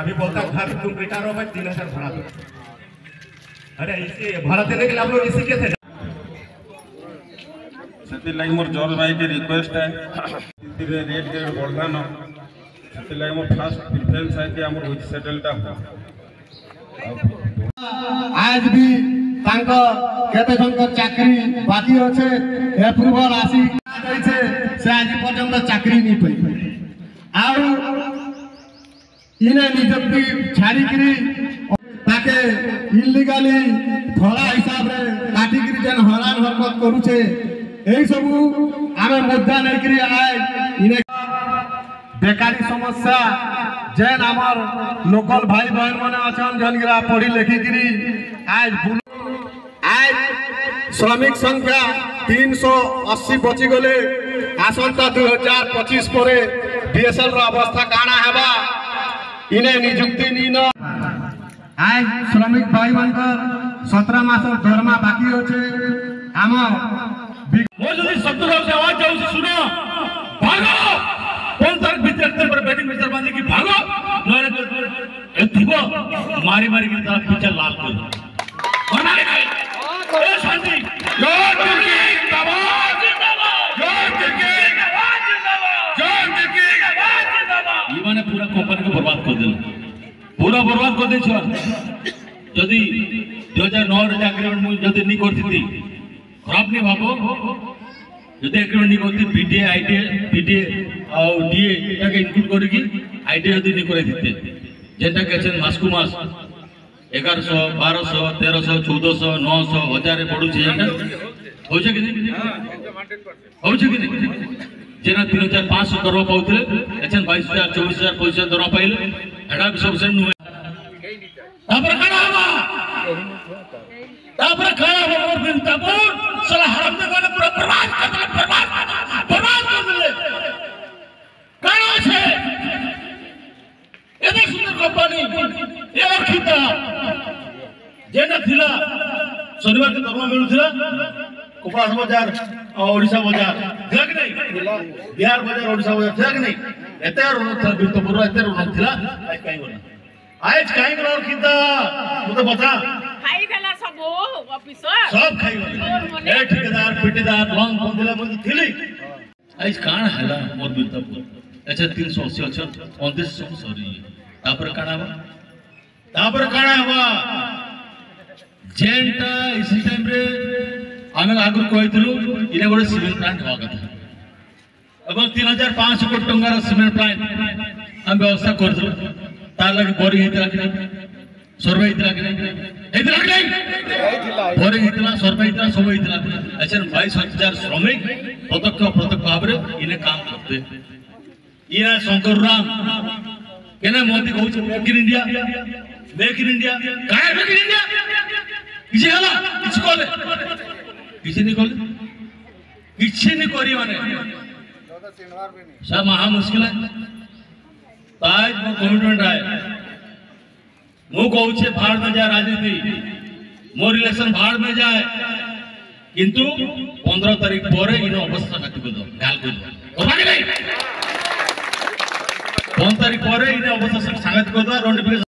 अभी बोलता है, घर तुम रिटायर हो गए तीन हजार भाड़ा दो अरे इसे भाड़ा देने के लिए हम लोग इसी के थे ସେଥିଲାଗି ମୋର ଜଜ୍ ଭାଇକେ ରିକ୍ୱେଷ୍ଟ है ସେଥିରେ ରେଟ୍ କେ ବଢ଼ାନ ସେଥିଲାଗି ମୋର ଫାର୍ଷ୍ଟ ପ୍ରିଫରେନ୍ସ है कि ଆମର ୱିଥ୍ ସେଟେଲଟା ହୁଅ আজ বি তাঙ্ক কেতে জনকর চাকরি বাকি আছে এপ্রুভাল আসি যাইছে সে আজ পর্যন্ত চাকরি নি পাই আর ইনে নিযুক্তি ছাড়িকি তাকে ইলিগালি ধরা হিসাবে কাটিকি যেন হরান হরকত করুছে। এইসবু আমি মুদ্রা নেইকি আজ ইনে বেকারি সমস্যা, যেন আমার লোকাল ভাই বহন মানে আছেন, জনগিরা পড়ি লেখিকি আজ আজ শ্রমিক সংখ্যা তিনশো অশি বচি গলে আসন্তা দুই হাজার পঁচিশ পরে ডিএসএল র অবস্থা কাଣା হেবা। ইনে নিযুক্তি নিন আজ শ্রমিক ভাই মানক সতের মাস দরমা বাকি অছে আম। মো যদি শব্দ যাচ্ছে আওয়াজ যাচ্ছে শুনো। ভাগো। কোন তার ভিতরে তোর বেটিং মিস্টার বাজি কি ভাগো? নরে এ দিব মারি মারি কি লাভ করো ଇମାନେ ପୁରା କମ୍ପାନୀକୁ ବର୍ବାଦ କରିଦେଲେ ପୁରା ବର୍ବାଦ କରିଦେଇଛ ଯଦି ଦୁଇ ହଜାର ନଅରେ ଚାକିରି ମୁଁ ଯଦି ନି କରିଥିଲି ଖରାପ ନି ଭାବ ଯଦି ଏଗ୍ରିମେଣ୍ଟ ନି କରିଥିଲି ବିଡିଏ ଆଇଟିଏ ବିଡିଏ ଆଉ ଡିଏ ଏଟାକେ ଇନକ୍ଲୁଡ କରିକି ଆଇଟିଏ ଯଦି ନି କରାଇଥିତେ ଯେନ୍ଟା କେଛନ୍ ମାସକୁ ମାସ ଏଗାରଶହ ବାରଶହ ତେରଶହ ଚଉଦଶହ ନଅଶହ ହଜାରେ ବଢୁଛି ଯେନ୍ଟା ହଉଛେ କି ନାଇଁ ହଉଛେ କି ନାଇଁ ଯେନା ତିନି ହଜାର ପାଞ୍ଚଶହ ଦରମା ପାଉଥିଲେ ଏଛନ୍ ବାଇଶ ହଜାର ଚବିଶ ହଜାର ପଚିଶ ହଜାର ଦରମା ପାଇଲେ ଏଟା ବି ସବୁ ନୁହେଁ ତାପରେ କାଣା ହବା ତାପରେ କାଣା ହବ ମୋର ବିନ୍ତାପୁର ସାଲା ହରମ ଗଲେ ପୁରା ବରବାଦ କରିଦେଲେ ବରବାଦ ବରବାଦ କରିଦେଲେ କାଣା ଅଛି ଏତେ ସୁନ୍ଦର କମ୍ପାନୀ ଏ ଅର୍ଖିତା ଯେଟା ଥିଲା ଶନିବାର ଦରମା ମିଳୁଥିଲା କପଡ଼ା ବଜାର ଆଉ ଓଡ଼ିଶା ବଜାର ଥିଲା କି ନାଇଁ ବିହାର ବଜାର ଓଡ଼ିଶା ବଜାର ଥିଲା କି ନାଇଁ ଏତେ ଋଣ ଥିଲା ବିନ୍ଦୁପୁର ଏତେ ଋଣ ଥିଲା ଆଜ କାହିଁ ଗଲା ଆଜ କାହିଁ ଗଲା ଅର୍ଖିତା ମୋତେ ବତା ଖାଇଦେଲା ସବୁ ଅଫିସର सब खाई ए ठेकेदार पिटेदार लोन फोन दिला मुझे थिली आज काण हला मोर बिता अच्छा 380 अच्छा 29 सॉरी तापर काण हवा तापर काण हवा जेंटा इसी टाइम रे ଆମେ ଆଗରୁ କହିଥିଲୁ ଇନେ ଗୋଟେ ସିମେଣ୍ଟ ପ୍ଲାଣ୍ଟ ହେବା କଥା ଏବଂ ତିନି ହଜାର ପାଞ୍ଚଶହ କୋଟି ଟଙ୍କାର ସିମେଣ୍ଟ ପ୍ଲାଣ୍ଟ ଆମେ ବ୍ୟବସ୍ଥା କରିଥିଲୁ ତାର ଲାଗି ବରି ହେଇଥିଲା କି ନାହିଁ ସର୍ଭେ ହେଇଥିଲା କି ନାହିଁ ହେଇଥିଲା କି ନାହିଁ ପରେ ହେଇଥିଲା ସର୍ଭେ ହେଇଥିଲା ସବୁ ହେଇଥିଲା ଏଛେନ ବାଇଶ ହଜାର ଶ୍ରମିକ ପ୍ରତ୍ୟକ୍ଷ ପ୍ରତ୍ୟକ୍ଷ ଭାବରେ ଇନେ କାମ କରତେ ଇନେ ଶଙ୍କର ରାମ କେନେ ମୋଦି କହୁଛି make in India make in India କାଏ make in India କିଛି ହେଲା କିଛି କଲେ କିଛି ନି କଲେ କିଛି ନି କରିବନି ସାର୍ ମହା ମୁସ୍କିଲ ଆଜ ମୋ କମିଟମେଣ୍ଟ ଆଏ ମୁଁ କହୁଛି ଭାରତ ମେ ଯାଏ ରାଜନୀତି ମୋ ରିଲେସନ ଭାରତ ମେ ଯାଏ কিন্তু পনেরো তারিখ পরে ইন অবস্থা কাটিব গাল করব পনেরো তারিখ পরে ইন অবস্থা সাংঘাতিক